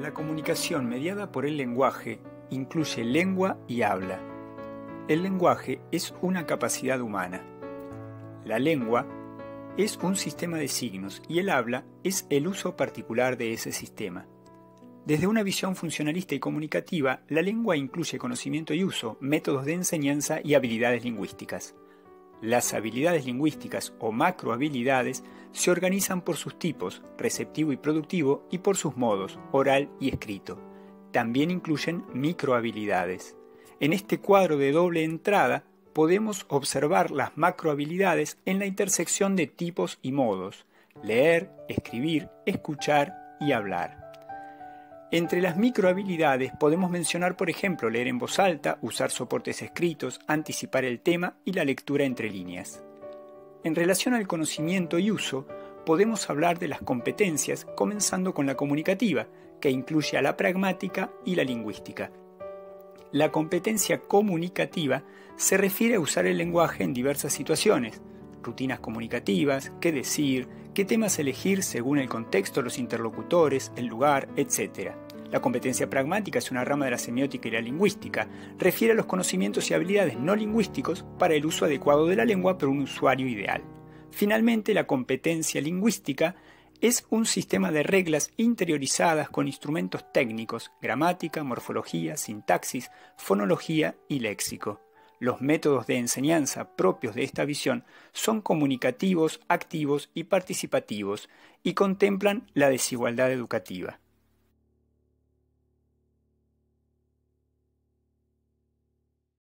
La comunicación mediada por el lenguaje incluye lengua y habla. El lenguaje es una capacidad humana. La lengua es un sistema de signos y el habla es el uso particular de ese sistema. Desde una visión funcionalista y comunicativa, la lengua incluye conocimiento y uso, métodos de enseñanza y habilidades lingüísticas. Las habilidades lingüísticas o macrohabilidades se organizan por sus tipos, receptivo y productivo, y por sus modos, oral y escrito. También incluyen microhabilidades. En este cuadro de doble entrada podemos observar las macrohabilidades en la intersección de tipos y modos, leer, escribir, escuchar y hablar. Entre las microhabilidades podemos mencionar, por ejemplo, leer en voz alta, usar soportes escritos, anticipar el tema y la lectura entre líneas. En relación al conocimiento y uso, podemos hablar de las competencias, comenzando con la comunicativa, que incluye a la pragmática y la lingüística. La competencia comunicativa se refiere a usar el lenguaje en diversas situaciones, rutinas comunicativas, qué decir, qué temas elegir según el contexto, los interlocutores, el lugar, etc. La competencia pragmática es una rama de la semiótica y la lingüística. Refiere a los conocimientos y habilidades no lingüísticos para el uso adecuado de la lengua por un usuario ideal. Finalmente, la competencia lingüística es un sistema de reglas interiorizadas con instrumentos técnicos, gramática, morfología, sintaxis, fonología y léxico. Los métodos de enseñanza propios de esta visión son comunicativos, activos y participativos y contemplan la desigualdad educativa.